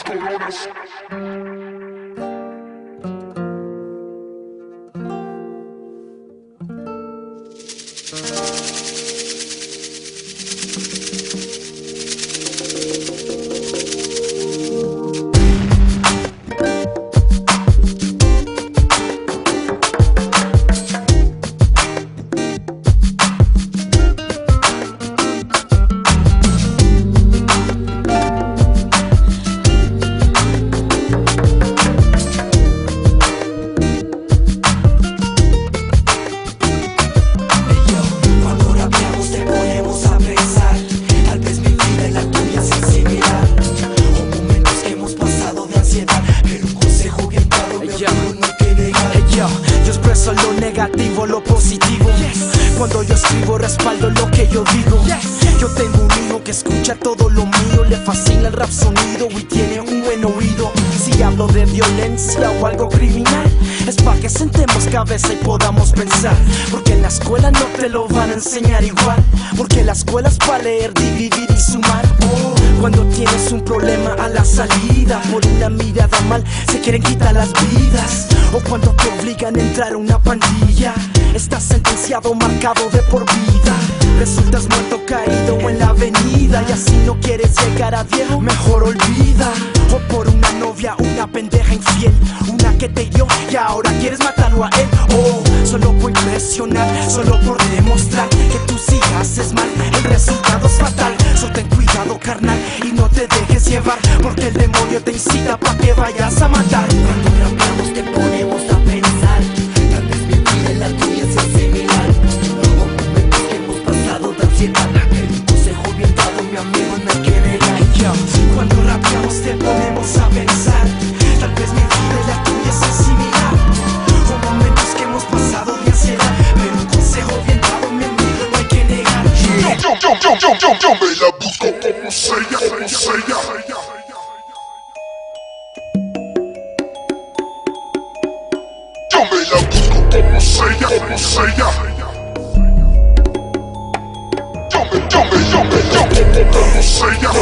Coronas. Yo, expreso lo negativo, lo positivo. Cuando yo escribo, respaldo lo que yo digo. Yo tengo un hijo que escucha todo lo mío, le fascina el rap sonido y tiene un buen oído. Si hablo de violencia o algo criminal, es para que sentemos cabeza y podamos pensar. Porque en la escuela no te lo van a enseñar igual. Porque la escuela es para leer, dividir y sumar. Por una mirada mal, se quieren quitar las vidas. O cuando te obligan a entrar a una pandilla, estás sentenciado, marcado de por vida. Resultas muerto caído en la avenida y así no quieres llegar a viejo, mejor olvida. O por una novia, una pendeja infiel, una que te dio y ahora quieres matarlo a él. O solo por impresionar, solo por demostrar que tú sí haces mal, el resultado es fatal. Solo ten cuidado, carnal, y no te dejes llevar, el demonio te incita para que vayas a matar. Cuando rapeamos te ponemos a pensar. Tal vez mi vida y la tuya sean similar. O momentos que hemos pasado de ansiedad un consejo bien mi amigo no hay que negar. Yo, cuando rapeamos te ponemos a pensar. Tal vez mi vida y la tuya sean similar. O momentos que hemos pasado de ansiedad Pero un consejo bien dado, mi amigo, no hay que negar. Yo, yo, yo, yo, yo, yo, yo me la busco como sella, como sella. Como sella, como sella. Yo me, yo me, yo me, yo me, como como.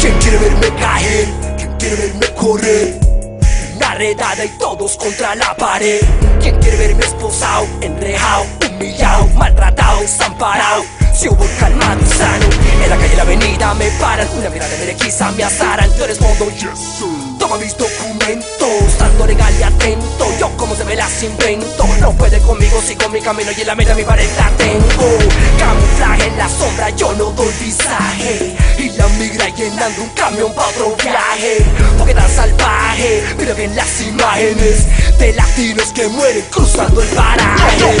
¿Quién quiere verme caer? ¿Quién quiere verme correr? Una redada y todos contra la pared ¿Quién quiere verme esposado, enrejado, humillado, maltratado, desamparado? Si hubo calmado y sano En la calle, la avenida me paran Una mirada de merequisa me azaran Tú eres modo. Toma mis documentos Tanto legal y atento. Yo como se me las invento No puede conmigo, sigo mi camino Y en la mira mi pared tengo. Camuflaje en la sombra, yo no doy visaje. Y la migra llenando un camión pa' otro viaje. Porque tan salvaje Mira bien las imágenes De latinos que mueren cruzando el paraje